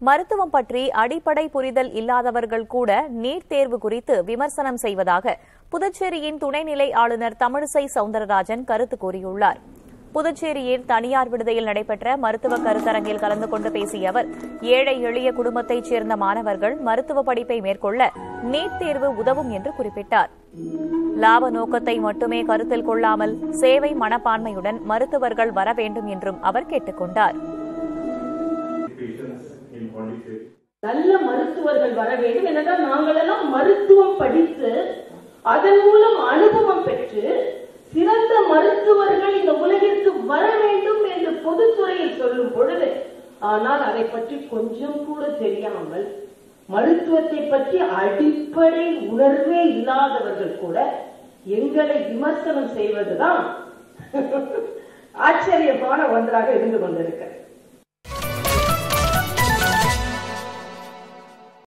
மருத்துவம் பற்றி அடிப்படை புரிதல் இல்லாதவர்கள் கூட நீட் தேர்வு குறித்து விமர்சனம் செய்வதாக புதுச்சேரியின் துணைநிலை ஆளுநர் தமிழிசை சவுந்தரராஜன் கருத்து கூறியுள்ளார். புதுச்சேரியில் தனியார் விடுதியில் நடைபெற்ற மருத்துவ கருத்தரங்கில் கலந்து கொண்டு பேசிய அவர் ஏழை எளிய குடும்பத்தைச் சேர்ந்த மாணவர்கள் மருத்துவ படிப்பை மேற்கொள்ள நீட் தேர்வு உதவும் என்று குறிப்பிட்டார். லாப நோக்கத்தை மட்டுமே கருத்தில் கொள்ளாமல் சேவை மனப்பான்மையுடன் மருத்துவர்கள் வர வேண்டும் என்றும் அவர் கேட்டுக் கொண்டாா் நல்ல மருத்துவர்கள் வர வேண்டும் என்னதான் நாங்களெல்லாம் மருத்துவம் படித்து அதன் மூலம் அனுபவம் பெற்று சிறந்த மருத்துவர்கள் இந்த உலகிற்கு வர வேண்டும் என்று பொதுத்துறையில் சொல்லும் பொழுது ஆனால் அதை பற்றி கொஞ்சம் கூட தெரியாமல் மருத்துவத்தை பற்றி அடிப்படை உணர்வே இல்லாதவர்கள் கூட எங்களை விமர்சனம் செய்வதுதான் ஆச்சரியமான ஒன்றாக இருந்து கொண்டிருக்கிறது.